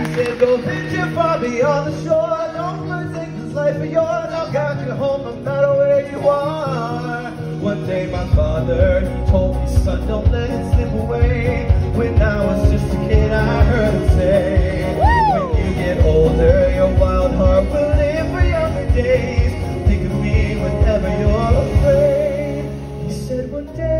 He said, go find your far on the shore, don't forsake this life of yours, I'll guide you home no matter where you are. One day my father told me, son, don't let it slip away. When I was just a kid, I heard him say, when you get older, your wild heart will live for younger days. Think of me whenever you're afraid. He said one day